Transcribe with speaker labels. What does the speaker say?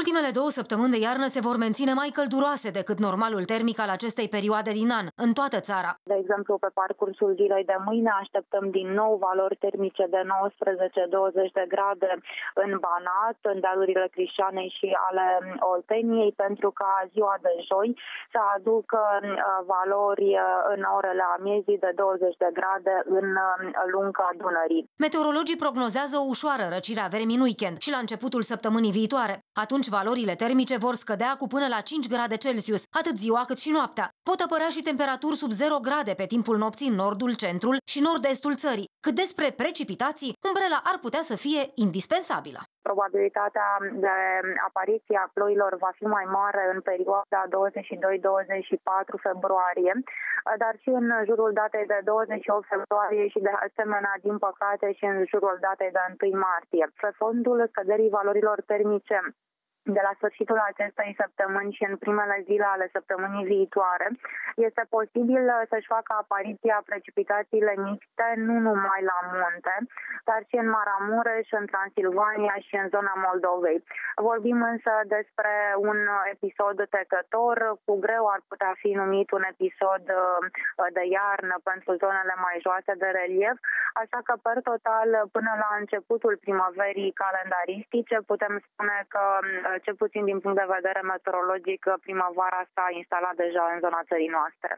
Speaker 1: Ultimele două săptămâni de iarnă se vor menține mai călduroase decât normalul termic al acestei perioade din an, în toată țara.
Speaker 2: De exemplu, pe parcursul zilei de mâine așteptăm din nou valori termice de 19-20 de grade în Banat, în dealurile Crișanei și ale Olteniei, pentru ca ziua de joi să aducă uh, valori uh, în orele amiezii de 20 de grade în uh, lunga Dunării.
Speaker 1: Meteorologii prognozează o ușoară răcire a vremii în weekend și la începutul săptămânii viitoare. Atunci atunci valorile termice vor scădea cu până la 5 grade Celsius, atât ziua cât și noaptea. Pot apărea și temperaturi sub 0 grade pe timpul nopții în nordul, centrul și nord-estul țării. Cât despre precipitații, umbrela ar putea să fie indispensabilă.
Speaker 2: Probabilitatea de apariție a ploilor va fi mai mare în perioada 22-24 februarie, dar și în jurul datei de 28 februarie și de asemenea, din păcate, și în jurul datei de 1 martie. Pe fondul scăderii valorilor termice de la sfârșitul acestei săptămâni și în primele zile ale săptămânii viitoare, este posibil uh, să-și facă apariția precipitațiile mixte nu numai la munte, dar și în Maramureș, în Transilvania și în zona Moldovei. Vorbim însă despre un episod tecător, cu greu ar putea fi numit un episod uh, de iarnă pentru zonele mai joase de relief, așa că per total până la începutul primăverii calendaristice putem spune că uh, cel puțin din punct de vedere meteorologic, primăvara s-a instalat deja în zona țării noastre.